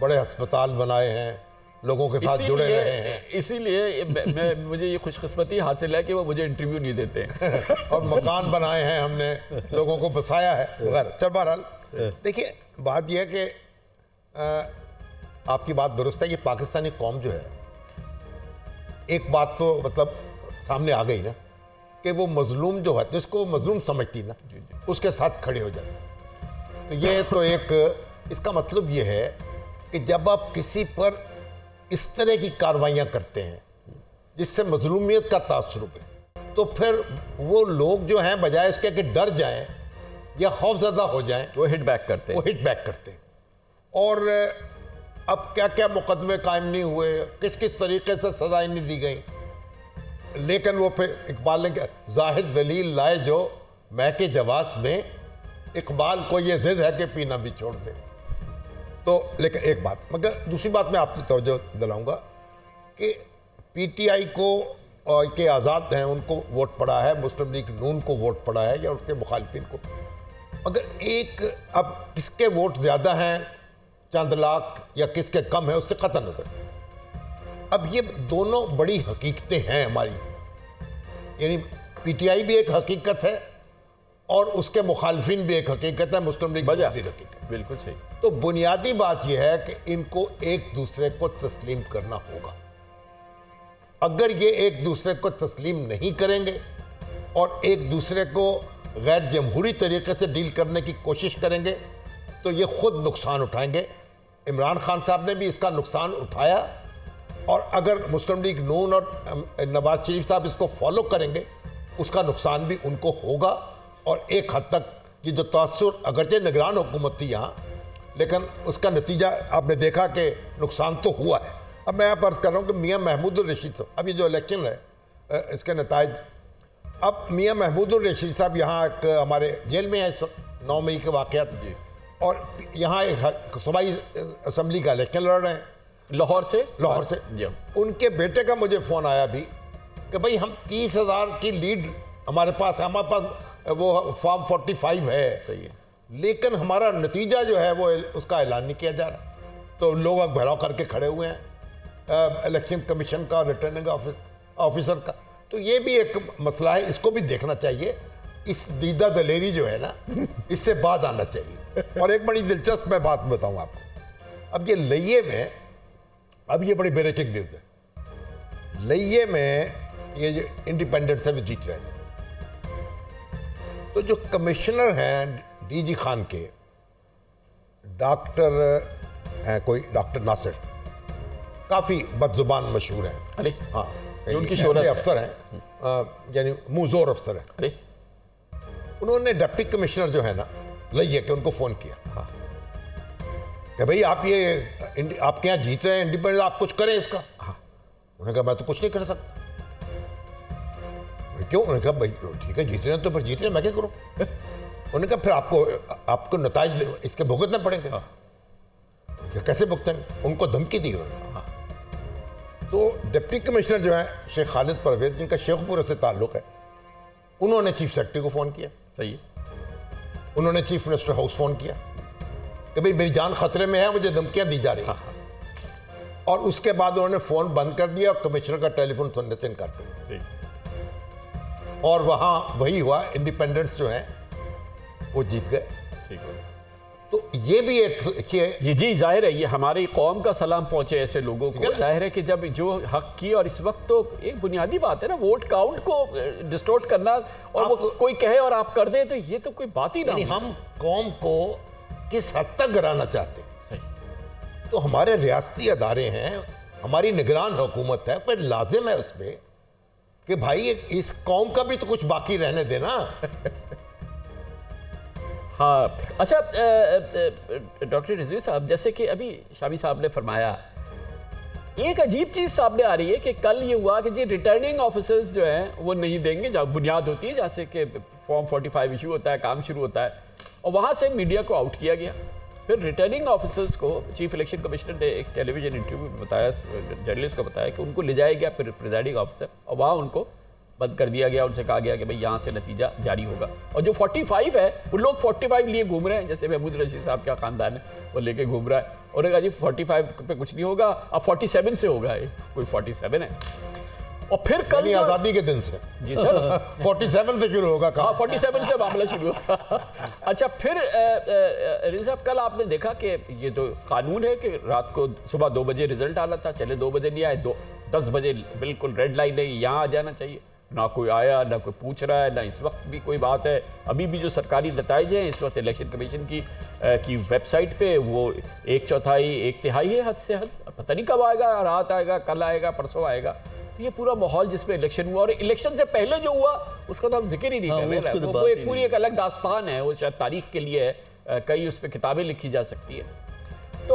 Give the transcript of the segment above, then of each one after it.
बड़े अस्पताल बनाए हैं लोगों के साथ जुड़े रहे हैं। इसीलिए मैं मुझे ये खुशकस्मती हासिल है कि वो मुझे इंटरव्यू नहीं देते और मकान बनाए हैं हमने लोगों को बसाया है। वगैरह चल बहरहाल देखिए बात यह है कि आपकी बात दुरुस्त है कि पाकिस्तानी कौम जो है एक बात तो मतलब सामने आ गई ना कि वो मजलूम जो है जिसको मजलूम समझती ना उसके साथ खड़े हो जाते तो ये तो एक इसका मतलब ये है कि जब आप किसी पर इस तरह की कार्रवाइयाँ करते हैं जिससे मजलूमियत का तासर है तो फिर वो लोग जो हैं बजाय इसके कि डर जाएँ या खौफजदा हो जाएँ वो हिट बैक करते हैं। वो हिट बैक करते हैं। और अब क्या क्या मुकदमे कायम नहीं हुए किस किस तरीके से सजाएँ नहीं दी गई। लेकिन वो फिर इकबाल ने जाहिद दलील लाए जो मैं के जवाब में इकबाल को ये जिद है कि पीना भी छोड़ दे। तो लेकिन एक बात मगर दूसरी बात मैं आपसे तोजह दिलाऊँगा कि पीटीआई को के आज़ाद हैं उनको वोट पड़ा है मुस्लिम लीग नून को वोट पड़ा है या उसके मुखालफी को। मगर एक अब किसके वोट ज़्यादा हैं चंद लाख या किसके कम है उससे कतन नज़र। अब ये दोनों बड़ी हकीकतें हैं हमारी। यानी पीटीआई भी एक हकीकत है और उसके मुखालफिन भी एक हकीकत है मुस्लिम लीग भी एक हकीकत बिल्कुल सही। तो बुनियादी बात यह है कि इनको एक दूसरे को तस्लीम करना होगा। अगर ये एक दूसरे को तस्लीम नहीं करेंगे और एक दूसरे को गैर जमहूरी तरीके से डील करने की कोशिश करेंगे तो ये खुद नुकसान उठाएँगे। इमरान खान साहब ने भी इसका नुकसान उठाया और अगर मुस्लिम लीग नून और नवाज़ शरीफ साहब इसको फॉलो करेंगे, उसका नुकसान भी उनको होगा और एक हद तक ये जो तसर अगरचे निगरान हुकूमत थी यहाँ लेकिन उसका नतीजा आपने देखा कि नुकसान तो हुआ है। अब मैं आप अर्ज़ कर रहा हूँ कि मियाँ महमूद रशीद साहब अब ये जो इलेक्शन है इसके नतज। अब मियाँ महमूद रशीद साहब यहाँ एक हमारे जेल में है नौ मई के वाक़ात और यहाँ एक सूबाई असम्बली का इलेक्शन लड़ रहे हैं। लाहौर से? लाहौर से। उनके बेटे का मुझे फ़ोन आया भी कि भाई हम तीस हज़ार की लीड हमारे पास हमारे पास वो फॉर्म फोर्टी फाइव है। लेकिन हमारा नतीजा जो है वो उसका ऐलान नहीं किया जा रहा। तो लोग भराव करके खड़े हुए हैं। इलेक्शन कमीशन का रिटर्निंग ऑफ़िस ऑफिसर का। तो ये भी एक मसला है इसको भी देखना चाहिए। इस दीदा दलेरी जो है ना इससे बाद आना चाहिए। और एक बड़ी दिलचस्प मैं बात बताऊँ आपको। अब ये लइये में अब ये बड़ी ब्रेकिंग न्यूज़ है। लइये में ये जो इंडिपेंडेंट से जीत रहे हैं तो जो कमिश्नर हैं डीजी खान के डॉक्टर हैं कोई डॉक्टर नासिर काफ़ी बदजुबान मशहूर हैं। अरे हाँ उनकी शोहरत अफसर हैं यानी मुजोर अफसर हैं। अरे। उन्होंने डिप्टी कमिश्नर जो है ना लइए कि उनको फ़ोन किया। हाँ। कि भाई आप ये आपके यहाँ जीत रहे हैं इंडिपेंडेंट आप कुछ करें इसका? हाँ। उन्होंने कहा मैं तो कुछ नहीं कर सकता। क्यों? उन्होंने कहा भाई ठीक है जीत रहे तो फिर जीत रहे मैं क्या करूँ? उन्होंने कहा फिर आपको आपको नतज इसके भुगतना पड़ेंगे। हाँ। कैसे भुगतेंगे? उनको धमकी दी उन्होंने। तो डिप्टी कमिश्नर जो है शेख खालिद परवेज जिनका शेखपुर से ताल्लुक है उन्होंने चीफ सेक्रेटरी को फ़ोन किया। सही है। उन्होंने चीफ मिनिस्टर हाउस फ़ोन किया कि भाई मेरी जान खतरे में है मुझे धमकियाँ दी जा रही हाँ, हाँ। और उसके बाद उन्होंने फ़ोन बंद कर दिया और कमिश्नर का टेलीफोन सुनने से इनकार कर दिया। और वहाँ वही हुआ इंडिपेंडेंस जो है वो जीत गए। तो ये भी एक ये जी ज़ाहिर है ये हमारी कौम का सलाम पहुँचे ऐसे लोगों को। ज़ाहिर है कि जब जो हक की और इस वक्त तो एक बुनियादी बात है ना वोट काउंट को डिस्टोर्ट करना और वो कोई कहे और आप कर दें तो ये तो कोई बात ही नहीं हम कौम को किस हद तक गिराना चाहते सही। तो हमारे रियासती अदारे हैं हमारी निगरान हुकूमत है पर लाजिम है उसमें कि भाई इस कौम का भी तो कुछ बाकी रहने देना। हाँ। अच्छा डॉक्टर रिजवी साहब, जैसे कि अभी शामी साहब ने फरमाया, एक अजीब चीज़ सामने आ रही है कि कल ये हुआ कि जी रिटर्निंग ऑफिसर्स जो हैं, वो नहीं देंगे, जहाँ बुनियाद होती है जैसे कि फॉर्म 45 इशू होता है, काम शुरू होता है, और वहाँ से मीडिया को आउट किया गया। फिर रिटर्निंग ऑफिसर्स को चीफ इलेक्शन कमिश्नर ने एक टेलीविज़न इंटरव्यू में बताया जर्नलिस्ट को बताया कि उनको ले जाया गया फिर प्रिजाइडिंग ऑफिसर और वहाँ उनको बंद कर दिया गया। उनसे कहा गया कि भाई यहाँ से नतीजा जारी होगा। और जो 45 है, वो लोग 45 लिए घूम रहे हैं। जैसे महमूद रशीद साहब का खानदान है, वो लेके घूम रहा है। और कहा जी 45 पे कुछ नहीं होगा। अब 47 से होगा कोई 47 है। और फिर कल आज़ादी के दिन से। जी सर। 47 से शुरू होगा हाँ 47 से मामला शुरू होगा। अच्छा फिर साहब कल आपने देखा कि ये तो कानून है कि रात को सुबह दो बजे रिज़ल्ट आना था चले दो बजे नहीं आए दो दस बजे बिल्कुल रेड लाइन है यहाँ आ जाना चाहिए। ना कोई आया ना कोई पूछ रहा है ना इस वक्त भी कोई बात है। अभी भी जो सरकारी नतज हैं इस वक्त इलेक्शन कमीशन की आ, की वेबसाइट पे वो एक चौथाई एक तिहाई है हद से हद। पता नहीं कब आएगा रात आएगा कल आएगा परसों आएगा। तो ये पूरा माहौल जिसमें इलेक्शन हुआ और इलेक्शन से पहले जो हुआ उसका तो हम ज़िक्र ही नहीं हाँ, कर रहे वो, वो एक पूरी एक अलग दास्तान है वो शायद तारीख के लिए है कई उस पर किताबें लिखी जा सकती है। तो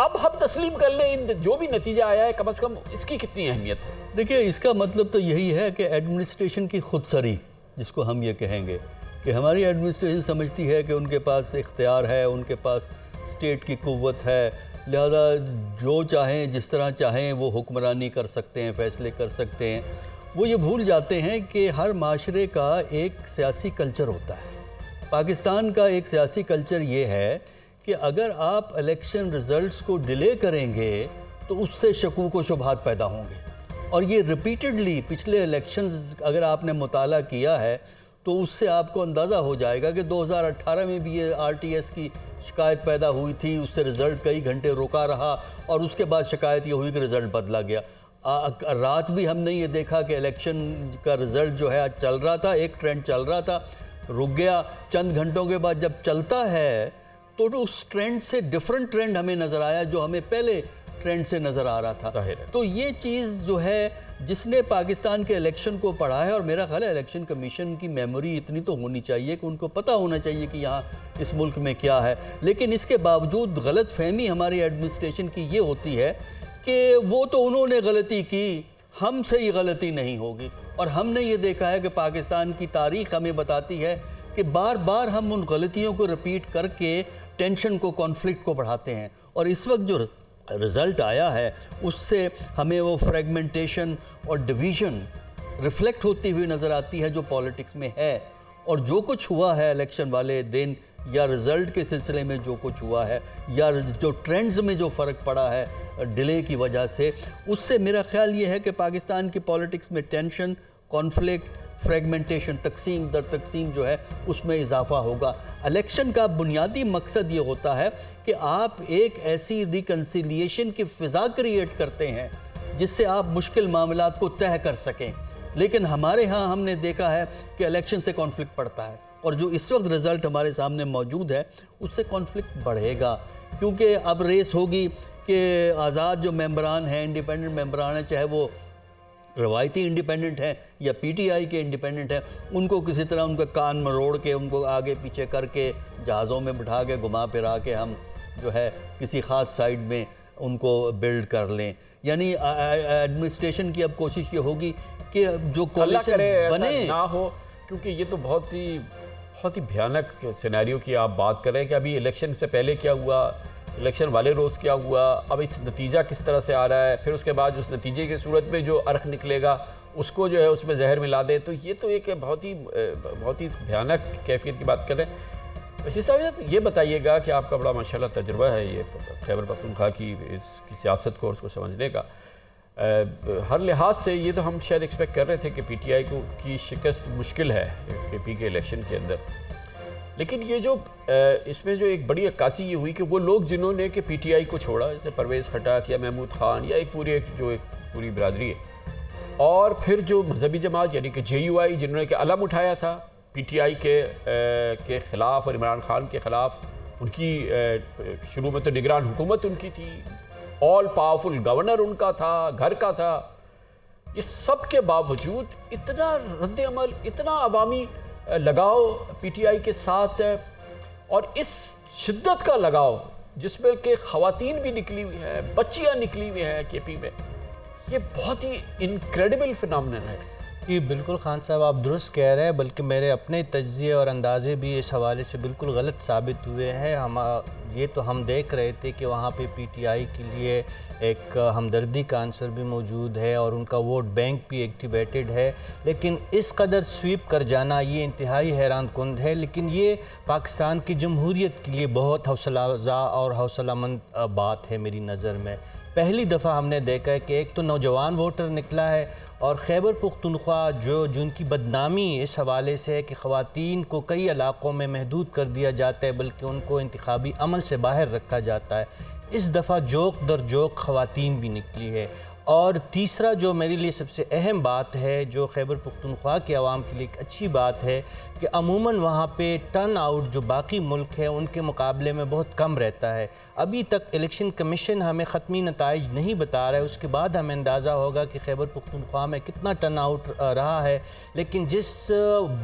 अब हम तस्लीम कर ले इन जो भी नतीजा आया है कम अज़ कम इसकी कितनी अहमियत है? देखिए इसका मतलब तो यही है कि एडमिनिस्ट्रेशन की खुदसरी जिसको हम ये कहेंगे कि हमारी एडमिनिस्ट्रेशन समझती है कि उनके पास इख्तियार है उनके पास स्टेट की कुत है लिहाजा जो चाहें, जिस तरह चाहें, वो हुक्मरानी कर सकते हैं, फ़ैसले कर सकते हैं। वो ये भूल जाते हैं कि हर माशरे का एक सियासी कल्चर होता है। पाकिस्तान का एक सियासी कल्चर ये है कि अगर आप इलेक्शन रिज़ल्ट्स को डिले करेंगे तो उससे शकूक व शुभात पैदा होंगे। और ये रिपीटेडली पिछले इलेक्शन अगर आपने मुताल किया है तो उससे आपको अंदाज़ा हो जाएगा कि 2018 में भी ये आरटीएस की शिकायत पैदा हुई थी उससे रिज़ल्ट कई घंटे रुका रहा और उसके बाद शिकायत ये हुई कि रिज़ल्ट बदला गया। आ, रात भी हमने ये देखा कि इलेक्शन का रिज़ल्ट जो है आज चल रहा था एक ट्रेंड चल रहा था रुक गया। चंद घंटों के बाद जब चलता है तो, तो उस ट्रेंड से डिफरेंट ट्रेंड हमें नज़र आया जो हमें पहले ट्रेंड से नज़र आ रहा था। तो ये चीज़ जो है जिसने पाकिस्तान के इलेक्शन को पढ़ा है और मेरा ख्याल है इलेक्शन कमीशन की मेमोरी इतनी तो होनी चाहिए कि उनको पता होना चाहिए कि यहाँ इस मुल्क में क्या है। लेकिन इसके बावजूद गलत फहमी हमारी एडमिनिस्ट्रेशन की ये होती है कि वो तो उन्होंने गलती की, हमसे ये गलती नहीं होगी। और हमने ये देखा है कि पाकिस्तान की तारीख हमें बताती है कि बार बार हम उन गलतियों को रिपीट करके टेंशन को कॉन्फ्लिक्ट को बढ़ाते हैं। और इस वक्त जो रिज़ल्ट आया है, उससे हमें वो फ्रेगमेंटेशन और डिवीज़न रिफ्लेक्ट होती हुई नज़र आती है जो पॉलिटिक्स में है। और जो कुछ हुआ है इलेक्शन वाले दिन, या रिज़ल्ट के सिलसिले में जो कुछ हुआ है, या जो ट्रेंड्स में जो फ़र्क पड़ा है डिले की वजह से, उससे मेरा ख्याल ये है कि पाकिस्तान की पॉलिटिक्स में टेंशन कॉन्फ्लिक्ट फ्रेगमेंटेशन तकसीम दर तकसीम जो है, उसमें इजाफा होगा। इलेक्शन का बुनियादी मकसद ये होता है कि आप एक ऐसी रिकन्सिलियेशन की फ़िज़ा क्रिएट करते हैं, जिससे आप मुश्किल मामला को तय कर सकें। लेकिन हमारे यहाँ हमने देखा है कि इलेक्शन से कॉन्फ्लिक्ट पड़ता है, और जो इस वक्त रिज़ल्ट हमारे सामने मौजूद है, उससे कॉन्फ्लिक्ट बढ़ेगा। क्योंकि अब रेस होगी कि आज़ाद जो मेम्बरान हैं इंडिपेंडेंट मेम्बरान हैं, चाहे वो रवायती इंडिपेंडेंट हैं या पीटीआई के इंडिपेंडेंट हैं उनको किसी तरह उनका कान मरोड़ के उनको आगे पीछे करके जहाज़ों में बिठा के घुमा फिरा के हम जो है किसी ख़ास साइड में उनको बिल्ड कर लें। यानी एडमिनिस्ट्रेशन की अब कोशिश ये होगी कि जो कोलिशन बने। ना हो क्योंकि ये तो बहुत ही बहुत ही भयानक सिनेरियो की आप बात कर रहे हैं कि अभी इलेक्शन से पहले क्या हुआ इलेक्शन वाले रोज़ क्या हुआ, अब इस नतीजा किस तरह से आ रहा है, फिर उसके बाद उस नतीजे की सूरत में जो अर्क निकलेगा, उसको जो है उसमें जहर मिला दे तो ये तो एक बहुत ही बहुत ही भयानक कैफियत की बात करें। वैसे साहब ये बताइएगा कि आपका बड़ा माशाल्लाह तजुर्बा है ये खैबर पख्तूनख्वा की इसकी सियासत को और उसको समझने का। हर लिहाज से ये तो हम शायद एक्सपेक्ट कर रहे थे कि पीटीआई को, की शिकस्त मुश्किल है के पी के इलेक्शन के अंदर। लेकिन ये जो इसमें जो एक बड़ी अक्कासी ये हुई कि वो लोग जिन्होंने कि पीटीआई को छोड़ा, जैसे परवेज़ खटाक या महमूद ख़ान, या एक पूरी एक जो एक पूरी बरदरी है। और फिर जो मजहबी जमात, यानी कि जे यू आई जिन्होंने कि अलम उठाया था, पीटीआई के के ख़िलाफ़ और इमरान खान के ख़िलाफ़, उनकी शुरू में तो निगरान हुकूमत उनकी थी ऑल पावरफुल गवर्नर उनका था, घर का था। इस सब के बावजूद इतना रद्द अमल, इतना अवामी लगाव पीटीआई के साथ है और इस शिद्दत का लगाव जिसमें कि खातन भी निकली हुई हैं, बच्चियाँ निकली हुई हैं के पी में, ये बहुत ही इनक्रेडिबल फिनमिन है। जी बिल्कुल खान साहब, आप दुरुस्त कह रहे हैं, बल्कि मेरे अपने तजिए और अंदाजे भी इस हवाले से बिल्कुल गलत साबित हुए हैं। हम ये तो हम देख रहे थे कि वहाँ पे पीटीआई के लिए एक हमदर्दी का आंसर भी मौजूद है और उनका वोट बैंक भी एक्टिवेटेड है। लेकिन इस कदर स्वीप कर जाना ये इंतहाई हैरान कुंद है। लेकिन ये पाकिस्तान की जमहूरीत के लिए बहुत हौसला अफजा और हौसलामंद बात है मेरी नज़र में। पहली दफ़ा हमने देखा है कि एक तो नौजवान वोटर निकला है और खैबर पुख्तनख्वा जो जिनकी बदनामी इस हवाले से है कि ख़वान को कई इलाक़ों में महदूद कर दिया जाता है, बल्कि उनको इंतबी अमल से बाहर रखा जाता है। इस दफ़ा जोक दर जोक ख़वातीन भी निकली है। और तीसरा जो मेरे लिए सबसे अहम बात है, जो खैबर पुख्तनख्वा के आवाम के लिए एक अच्छी बात है कि अमूमन वहाँ पे टर्न आउट जो बाकी मुल्क है, उनके मुकाबले में बहुत कम रहता है। अभी तक इलेक्शन कमीशन हमें ख़त्मी नतज नहीं बता रहा है। उसके बाद हमें अंदाज़ा होगा कि खैबर पुख्तनख्वा में कितना टर्न आउट रहा है। लेकिन जिस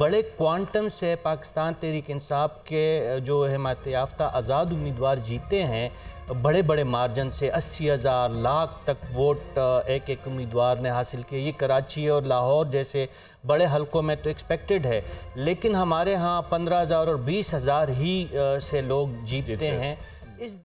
बड़े क्वांटम से पाकिस्तान तहरीक इंसाफ के जो हमायत याफ्ता आज़ाद उम्मीदवार जीते हैं बड़े बड़े मार्जन से अस्सी हज़ार लाख तक वोट एक एक उम्मीदवार ने हासिल किए। ये कराची और लाहौर जैसे बड़े हलकों में तो एक्सपेक्टेड है लेकिन हमारे यहाँ पंद्रह हज़ार और बीस हज़ार ही से लोग जीतते हैं। इस